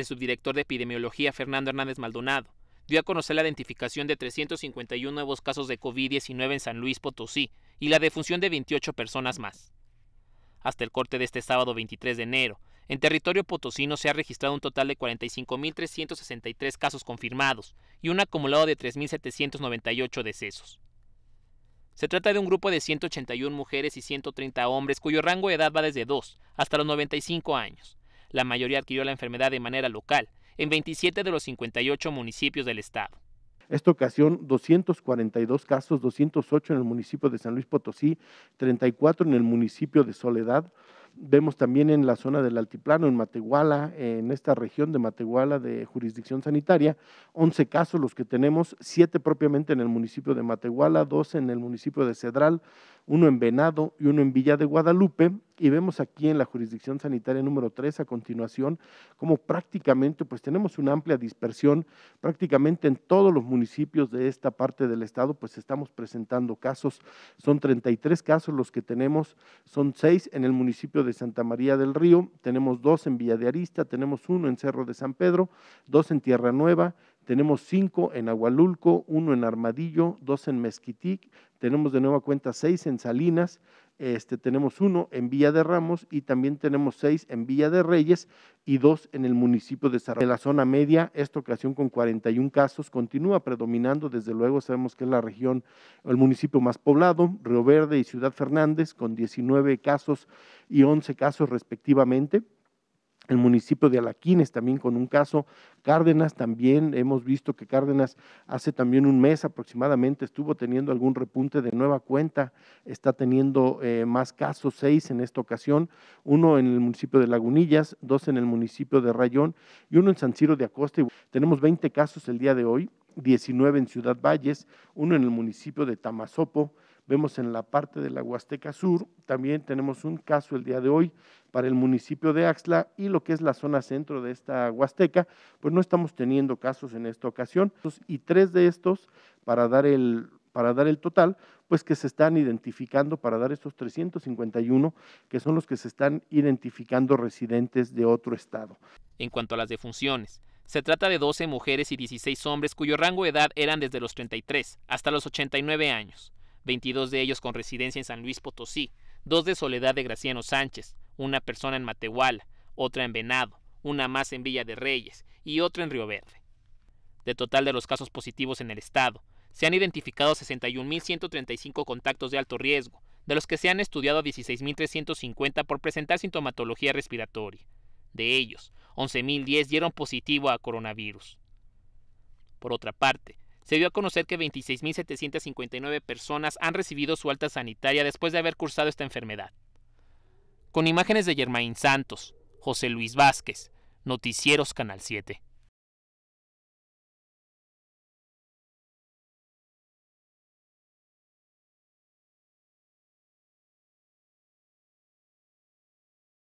El subdirector de epidemiología Fernando Hernández Maldonado dio a conocer la identificación de 351 nuevos casos de COVID-19 en San Luis Potosí y la defunción de 28 personas más. Hasta el corte de este sábado 23 de enero, en territorio potosino se ha registrado un total de 45.363 casos confirmados y un acumulado de 3.798 decesos. Se trata de un grupo de 181 mujeres y 130 hombres cuyo rango de edad va desde 2 hasta los 95 años. La mayoría adquirió la enfermedad de manera local, en 27 de los 58 municipios del estado. Esta ocasión, 242 casos, 208 en el municipio de San Luis Potosí, 34 en el municipio de Soledad, Vemos también en la zona del altiplano, en Matehuala, en esta región de Matehuala de jurisdicción sanitaria, 11 casos los que tenemos, 7 propiamente en el municipio de Matehuala, 2 en el municipio de Cedral, uno en Venado y uno en Villa de Guadalupe. Y vemos aquí en la jurisdicción sanitaria número 3 a continuación como prácticamente pues tenemos una amplia dispersión, prácticamente en todos los municipios de esta parte del estado pues estamos presentando casos, son 33 casos los que tenemos, son 6 en el municipio de Santa María del Río, tenemos 2 en Villa de Arista, tenemos uno en Cerro de San Pedro, 2 en Tierra Nueva, tenemos cinco en Agualulco, uno en Armadillo, dos en Mezquitic, tenemos de nueva cuenta seis en Salinas, este, tenemos uno en Villa de Ramos y también tenemos seis en Villa de Reyes y dos en el municipio de Zaragoza. En la zona media, esta ocasión con 41 casos, continúa predominando, desde luego sabemos que es la región, el municipio más poblado, Río Verde y Ciudad Fernández, con 19 casos y 11 casos respectivamente el municipio de Alaquines también con un caso, Cárdenas también, hemos visto que Cárdenas hace también un mes aproximadamente estuvo teniendo algún repunte de nueva cuenta, está teniendo eh, más casos, seis en esta ocasión, uno en el municipio de Lagunillas, dos en el municipio de Rayón y uno en San Ciro de Acosta. Tenemos 20 casos el día de hoy, 19 en Ciudad Valles, uno en el municipio de Tamazopo, Vemos en la parte de la Huasteca Sur, también tenemos un caso el día de hoy para el municipio de Axla y lo que es la zona centro de esta Huasteca, pues no estamos teniendo casos en esta ocasión. Y tres de estos, para dar el, para dar el total, pues que se están identificando, para dar estos 351, que son los que se están identificando residentes de otro estado. En cuanto a las defunciones, se trata de 12 mujeres y 16 hombres cuyo rango de edad eran desde los 33 hasta los 89 años. 22 de ellos con residencia en San Luis Potosí, dos de Soledad de Graciano Sánchez, una persona en Matehuala, otra en Venado, una más en Villa de Reyes y otra en Río Verde. De total de los casos positivos en el estado, se han identificado 61.135 contactos de alto riesgo, de los que se han estudiado 16.350 por presentar sintomatología respiratoria. De ellos, 11.010 dieron positivo a coronavirus. Por otra parte, se dio a conocer que 26.759 personas han recibido su alta sanitaria después de haber cursado esta enfermedad. Con imágenes de Germain Santos, José Luis Vázquez, Noticieros Canal 7.